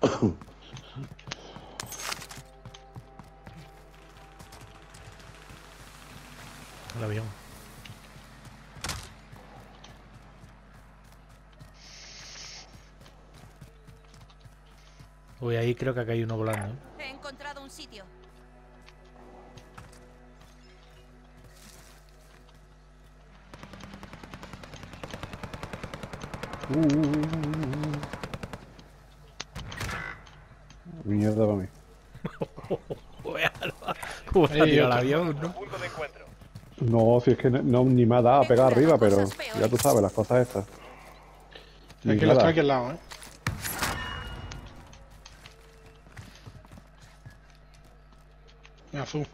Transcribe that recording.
El avión. Uy, ahí creo que acá hay uno volando. ¿eh? He encontrado un sitio. Uh, uh, uh, uh, uh. Mierda para mí. ¿Cómo se ha tirado el avión, no? No, si es que no, no- ni me ha dado a pegar arriba, pero ya tú sabes, las cosas estas. Ni Aquí lo nada. está aquí al lado, ¿eh? Mira, azul.